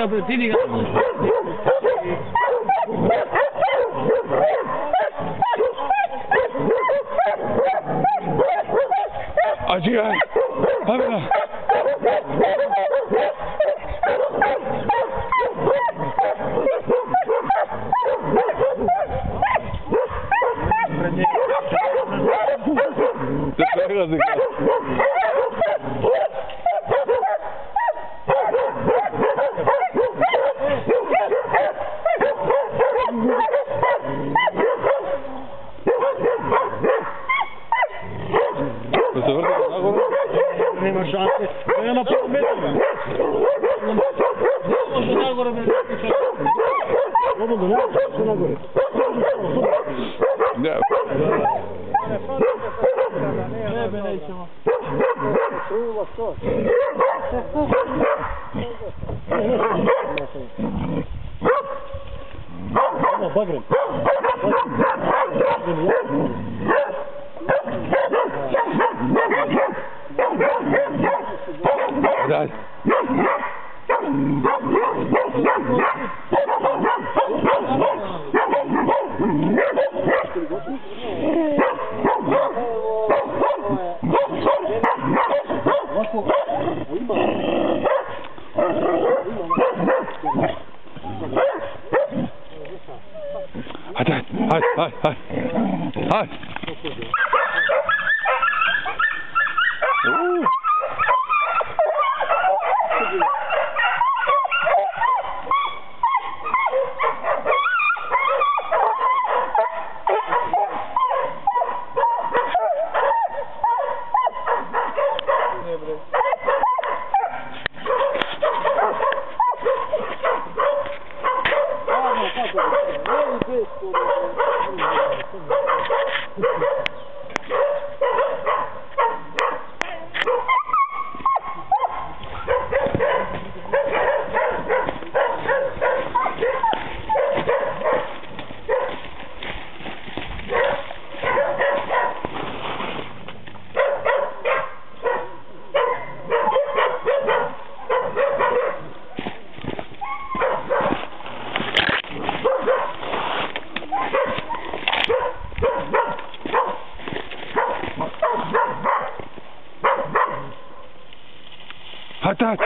kapı, dili kapı. Acı ya. Hemen. Dışarı kazık ya. A ver qué hago. Nema šanse. To je na prvom metu. Može nagore me. Slobodno, ne može nagore. Ne. Ne, be nećemo. Ima bagrem. Trời Hadi, hadi, hadi, hadi. Hadi. this. I thought